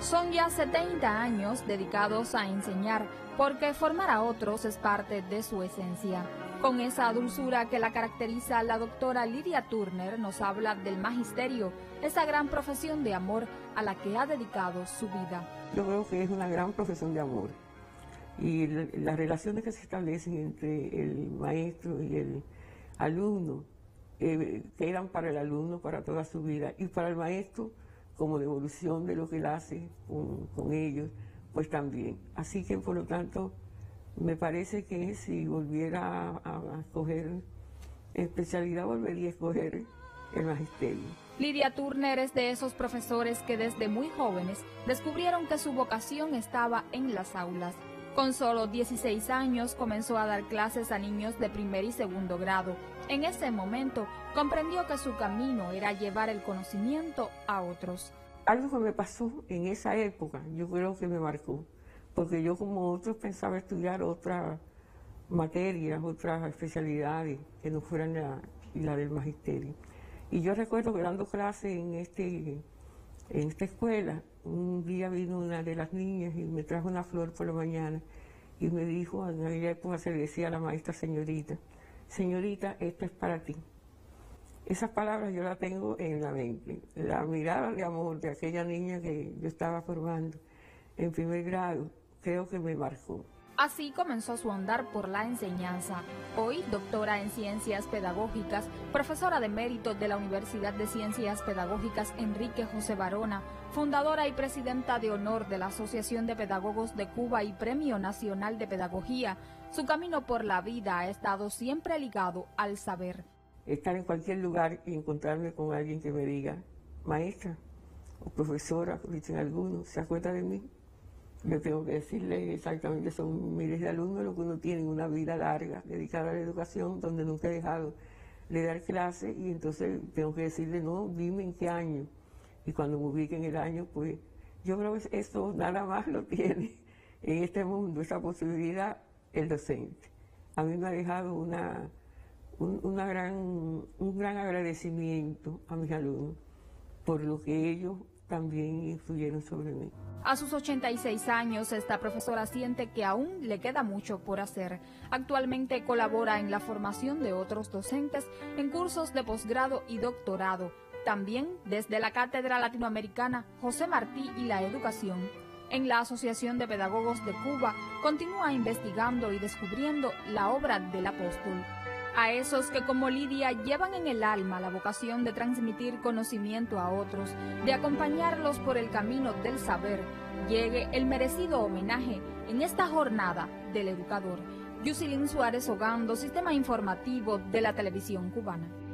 Son ya 70 años dedicados a enseñar, porque formar a otros es parte de su esencia. Con esa dulzura que la caracteriza, la doctora Lidia Turner nos habla del magisterio, esa gran profesión de amor a la que ha dedicado su vida. Yo creo que es una gran profesión de amor y las relaciones que se establecen entre el maestro y el alumno eh, quedan para el alumno para toda su vida y para el maestro como devolución de lo que él hace con, ellos, pues también. Así que por lo tanto me parece que si volviera a, escoger especialidad, volvería a escoger el magisterio. Lidia Turner es de esos profesores que desde muy jóvenes descubrieron que su vocación estaba en las aulas. Con solo 16 años comenzó a dar clases a niños de primer y segundo grado. En ese momento comprendió que su camino era llevar el conocimiento a otros. Algo que me pasó en esa época, yo creo que me marcó, porque yo como otros pensaba estudiar otras materias, otras especialidades que no fueran la, del magisterio. Y yo recuerdo que dando clases en, este, en esta escuela, un día vino una de las niñas y me trajo una flor por la mañana y me dijo, en aquella época se le decía a la maestra señorita, señorita, esto es para ti. Esas palabras yo las tengo en la mente. La mirada de amor de aquella niña que yo estaba formando en primer grado, creo que me marcó. Así comenzó su andar por la enseñanza. Hoy, doctora en Ciencias Pedagógicas, profesora de mérito de la Universidad de Ciencias Pedagógicas Enrique José Barona, fundadora y presidenta de honor de la Asociación de Pedagogos de Cuba y Premio Nacional de Pedagogía, su camino por la vida ha estado siempre ligado al saber. Estar en cualquier lugar y encontrarme con alguien que me diga, maestra o profesora, dicen algunos, ¿se acuerda de mí? Yo tengo que decirle exactamente, son miles de alumnos los que uno tiene una vida larga dedicada a la educación, donde nunca he dejado de dar clases y entonces tengo que decirle, no, dime en qué año. Y cuando me ubique en el año, pues yo creo que eso nada más lo tiene en este mundo, esa posibilidad el docente. A mí me ha dejado una, una gran, un gran agradecimiento a mis alumnos por lo que ellos también influyeron sobre mí. A sus 86 años, esta profesora siente que aún le queda mucho por hacer. Actualmente colabora en la formación de otros docentes en cursos de posgrado y doctorado. También desde la Cátedra Latinoamericana José Martí y la Educación. En la Asociación de Pedagogos de Cuba continúa investigando y descubriendo la obra del apóstol a esos que como Lidia llevan en el alma la vocación de transmitir conocimiento a otros, de acompañarlos por el camino del saber, llegue el merecido homenaje en esta jornada del educador. Yusilín Suárez Hogando, Sistema Informativo de la Televisión Cubana.